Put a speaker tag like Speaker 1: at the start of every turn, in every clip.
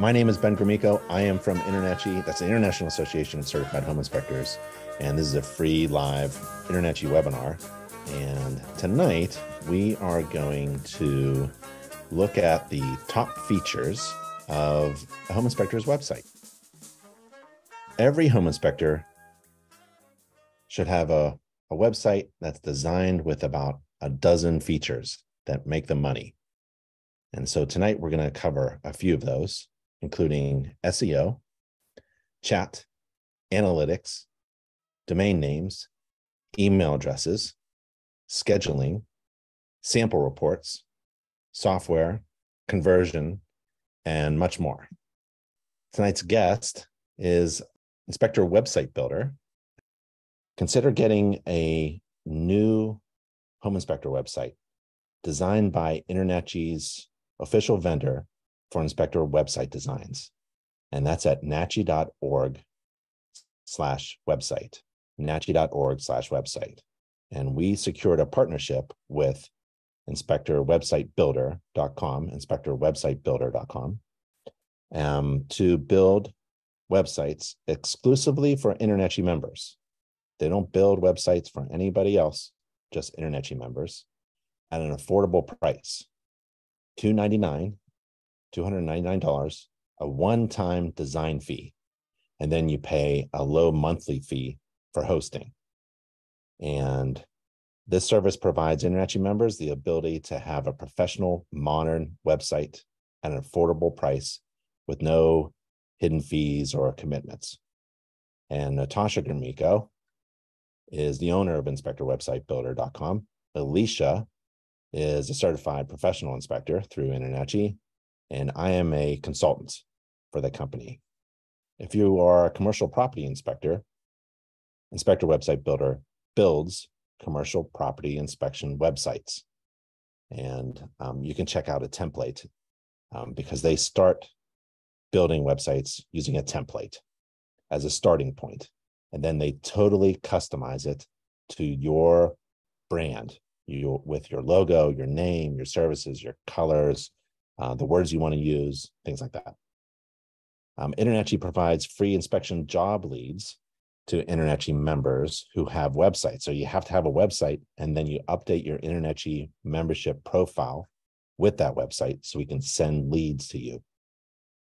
Speaker 1: My name is Ben Gromicko. I am from InterNACHI. That's the International Association of Certified Home Inspectors. And this is a free live InterNACHI webinar. And tonight we are going to look at the top features of a home inspector's website. Every home inspector should have a, a website that's designed with about a dozen features that make them money. And so tonight we're going to cover a few of those, including SEO, chat, analytics, domain names, email addresses, scheduling, sample reports, software, conversion, and much more. Tonight's guest is Inspector Website Builder. Consider getting a new home inspector website designed by InterNACHI's official vendor for inspector website designs. And that's at nachi.org slash website, nachi.org slash website. And we secured a partnership with inspectorwebsitebuilder.com, inspectorwebsitebuilder.com, um, to build websites exclusively for InterNACHI members. They don't build websites for anybody else, just InterNACHI members at an affordable price. 299 $299, a one-time design fee, and then you pay a low monthly fee for hosting. And this service provides InterNACHI members the ability to have a professional, modern website at an affordable price with no hidden fees or commitments. And Natasha Gromicko is the owner of InspectorWebsiteBuilder.com. Alicia is a certified professional inspector through InterNACHI, and I am a consultant for the company. If you are a commercial property inspector, Inspector Website Builder builds commercial property inspection websites. And um, you can check out a template um, because they start building websites using a template as a starting point, and then they totally customize it to your brand, you with your logo, your name, your services, your colors, uh, the words you want to use, things like that. Um, InterNACHI provides free inspection job leads to InterNACHI members who have websites. So you have to have a website and then you update your InterNACHI membership profile with that website so we can send leads to you.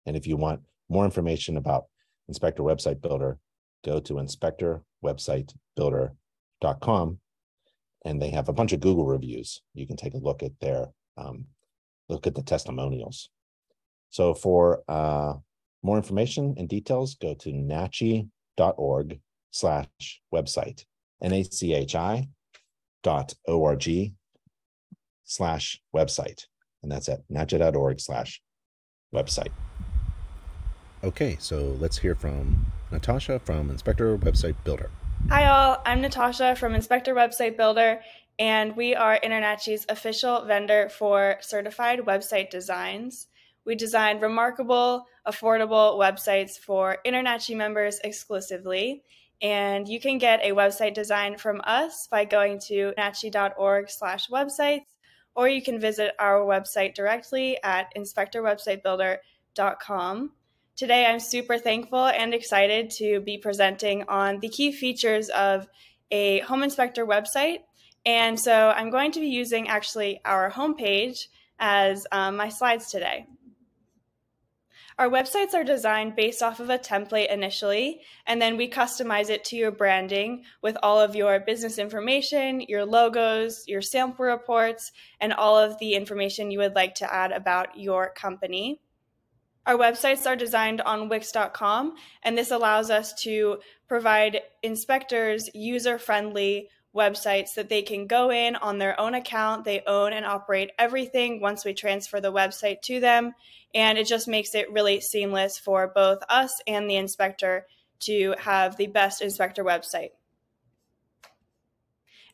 Speaker 1: And if you want more information about Inspector Website Builder, go to inspectorwebsitebuilder.com and they have a bunch of Google reviews. You can take a look at their um, look at the testimonials. So for uh, more information and details, go to nachi.org slash website, N-A-C-H-I dot O-R-G slash website. And that's at nachi.org slash website. Okay, so let's hear from Natasha from Inspector Website Builder.
Speaker 2: Hi, all. I'm Natasha from Inspector Website Builder, and we are InterNACHI's official vendor for certified website designs. We design remarkable, affordable websites for InterNACHI members exclusively. And you can get a website design from us by going to nachi.org slash websites, or you can visit our website directly at inspectorwebsitebuilder.com. Today, I'm super thankful and excited to be presenting on the key features of a home inspector website. And so I'm going to be using actually our homepage as um, my slides today. Our websites are designed based off of a template initially, and then we customize it to your branding with all of your business information, your logos, your sample reports, and all of the information you would like to add about your company. Our websites are designed on Wix.com, and this allows us to provide inspectors user friendly websites that they can go in on their own account. They own and operate everything once we transfer the website to them. And it just makes it really seamless for both us and the inspector to have the best inspector website.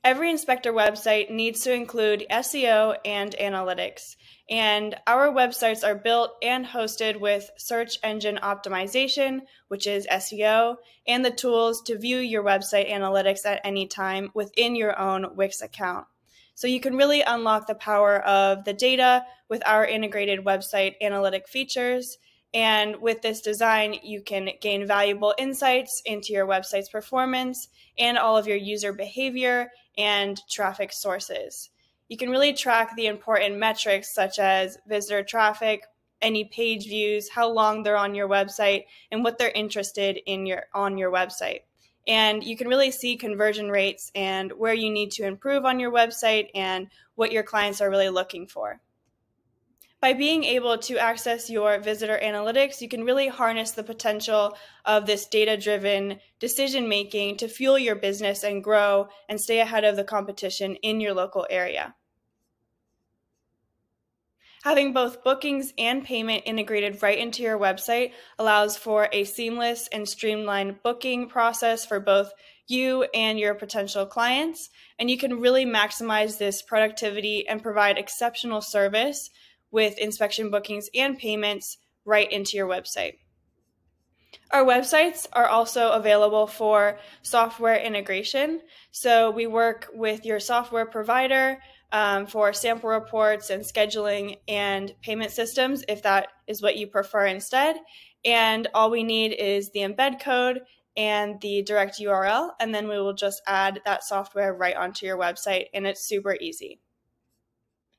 Speaker 2: Every inspector website needs to include SEO and analytics. And our websites are built and hosted with search engine optimization, which is SEO, and the tools to view your website analytics at any time within your own Wix account. So you can really unlock the power of the data with our integrated website analytic features. And with this design, you can gain valuable insights into your website's performance and all of your user behavior and traffic sources. You can really track the important metrics such as visitor traffic, any page views, how long they're on your website, and what they're interested in your on your website. And you can really see conversion rates and where you need to improve on your website and what your clients are really looking for. By being able to access your visitor analytics, you can really harness the potential of this data driven decision making to fuel your business and grow and stay ahead of the competition in your local area. Having both bookings and payment integrated right into your website allows for a seamless and streamlined booking process for both you and your potential clients. And you can really maximize this productivity and provide exceptional service with inspection bookings and payments right into your website. Our websites are also available for software integration. So we work with your software provider um, for sample reports and scheduling and payment systems if that is what you prefer instead. And all we need is the embed code and the direct URL, and then we will just add that software right onto your website, and it's super easy.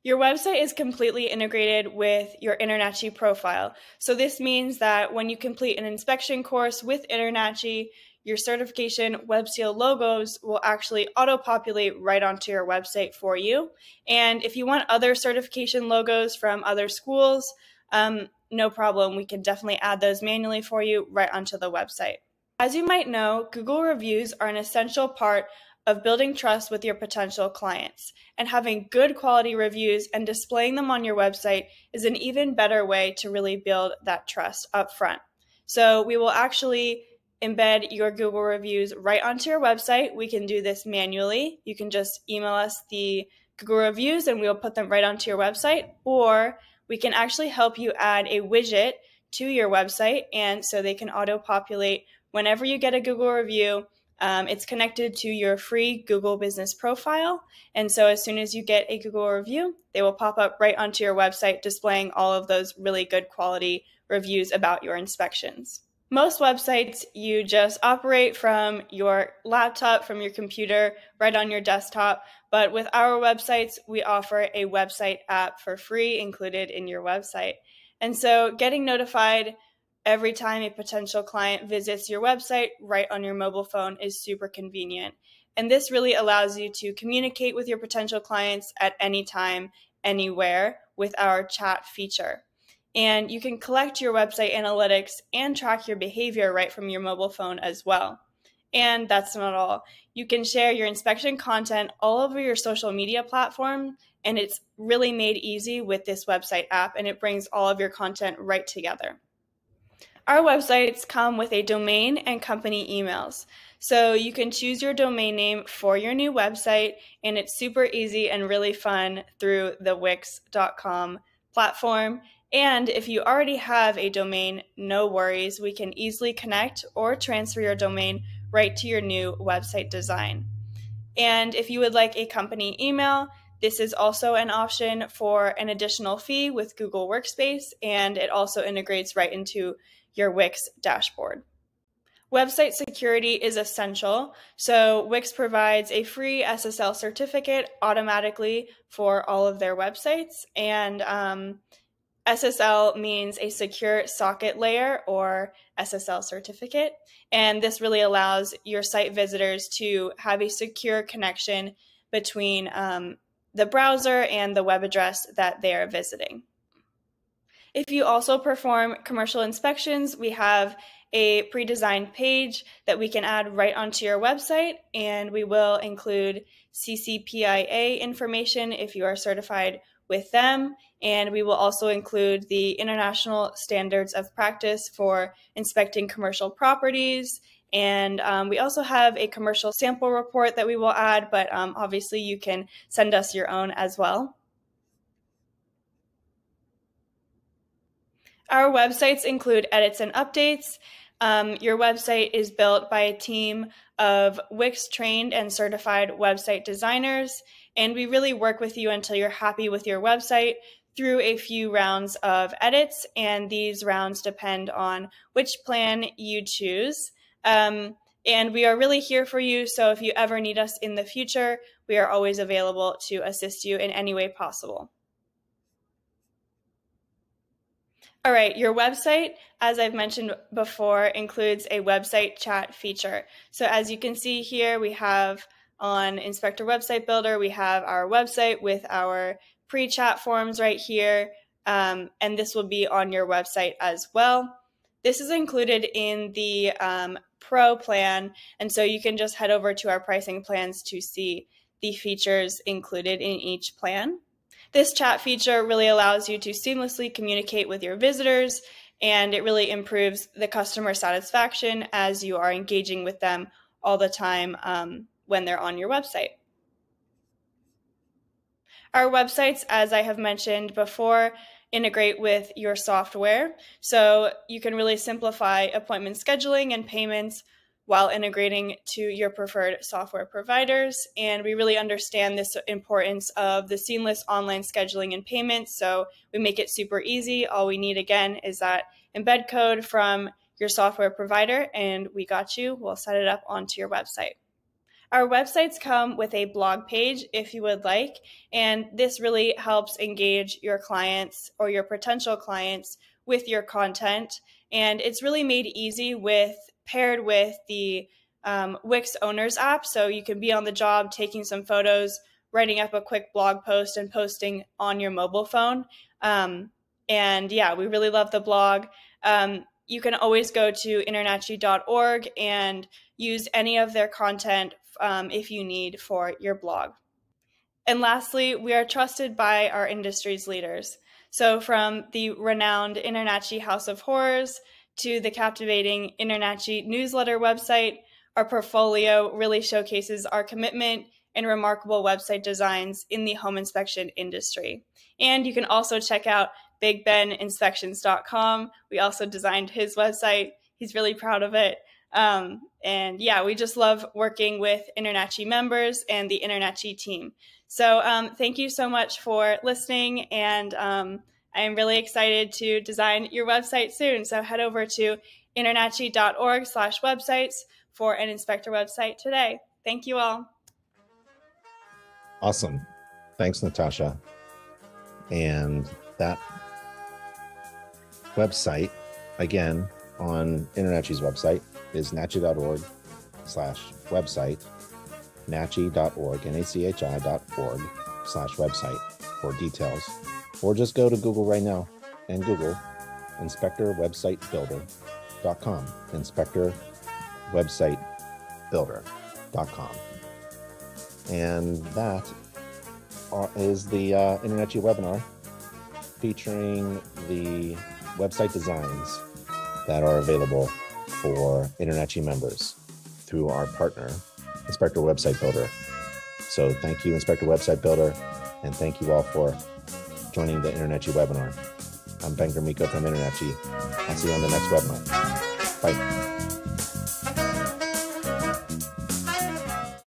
Speaker 2: Your website is completely integrated with your InterNACHI profile. So this means that when you complete an inspection course with InterNACHI, your certification web seal logos will actually auto populate right onto your website for you. And if you want other certification logos from other schools, um, no problem. We can definitely add those manually for you right onto the website. As you might know, Google reviews are an essential part of building trust with your potential clients. And having good quality reviews and displaying them on your website is an even better way to really build that trust up front. So we will actually embed your Google reviews right onto your website. We can do this manually. You can just email us the Google reviews and we'll put them right onto your website. Or we can actually help you add a widget to your website and so they can auto populate whenever you get a Google review. Um, it's connected to your free Google business profile. And so as soon as you get a Google review, they will pop up right onto your website displaying all of those really good quality reviews about your inspections. Most websites, you just operate from your laptop, from your computer, right on your desktop. But with our websites, we offer a website app for free included in your website. And so getting notified every time a potential client visits your website right on your mobile phone is super convenient. And this really allows you to communicate with your potential clients at any time, anywhere with our chat feature. And you can collect your website analytics and track your behavior right from your mobile phone as well. And that's not all. You can share your inspection content all over your social media platform, and it's really made easy with this website app, and it brings all of your content right together. Our websites come with a domain and company emails. So you can choose your domain name for your new website, and it's super easy and really fun through the Wix.com platform. And if you already have a domain, no worries. We can easily connect or transfer your domain right to your new website design. And if you would like a company email, this is also an option for an additional fee with Google Workspace, and it also integrates right into your Wix dashboard. Website security is essential, so Wix provides a free SSL certificate automatically for all of their websites, and um, SSL means a secure socket layer or SSL certificate. And this really allows your site visitors to have a secure connection between um, the browser and the web address that they are visiting. If you also perform commercial inspections, we have a pre-designed page that we can add right onto your website and we will include CCPIA information if you are certified with them. And we will also include the international standards of practice for inspecting commercial properties. And um, we also have a commercial sample report that we will add, but um, obviously you can send us your own as well. Our websites include edits and updates. Um, your website is built by a team of Wix trained and certified website designers, and we really work with you until you're happy with your website through a few rounds of edits, and these rounds depend on which plan you choose. Um, and we are really here for you. So if you ever need us in the future, we are always available to assist you in any way possible. All right, your website, as I've mentioned before, includes a website chat feature. So as you can see here, we have on Inspector Website Builder, we have our website with our pre-chat forms right here, um, and this will be on your website as well. This is included in the um, Pro plan, and so you can just head over to our pricing plans to see the features included in each plan. This chat feature really allows you to seamlessly communicate with your visitors, and it really improves the customer satisfaction as you are engaging with them all the time um, when they're on your website. Our websites, as I have mentioned before, integrate with your software. So you can really simplify appointment scheduling and payments while integrating to your preferred software providers. And we really understand this importance of the seamless online scheduling and payments. So we make it super easy. All we need again is that embed code from your software provider, and we got you. We'll set it up onto your website. Our websites come with a blog page if you would like, and this really helps engage your clients or your potential clients with your content. And it's really made easy with paired with the um, Wix Owners app. So you can be on the job taking some photos, writing up a quick blog post, and posting on your mobile phone. Um, and yeah, we really love the blog. Um, you can always go to InterNACHI.org and use any of their content um, if you need for your blog. And lastly, we are trusted by our industry's leaders. So, from the renowned InterNACHI House of Horrors to the captivating InterNACHI newsletter website, our portfolio really showcases our commitment and remarkable website designs in the home inspection industry. And you can also check out BigBenInspections.com. We also designed his website. He's really proud of it. Um, and yeah, we just love working with InterNACHI members and the InterNACHI team. So um, thank you so much for listening, and um, I am really excited to design your website soon. So head over to internachi.org slash websites for an inspector website today. Thank you all.
Speaker 1: Awesome. Thanks, Natasha. And that website, again, on InterNACHI's website is nachi.org slash website, nachi.org, N-A-C-H-I dot org slash website for details. Or just go to Google right now and Google Inspector Website Builder.com, Inspector Website Builder.com. And that is the uh, InterNACHI webinar featuring the website designs that are available for InterNACHI members through our partner, Inspector Website Builder. So thank you, Inspector Website Builder, and thank you all for joining the InterNACHI webinar. I'm Ben Gromicko from InterNACHI. I'll see you on the next webinar. Bye.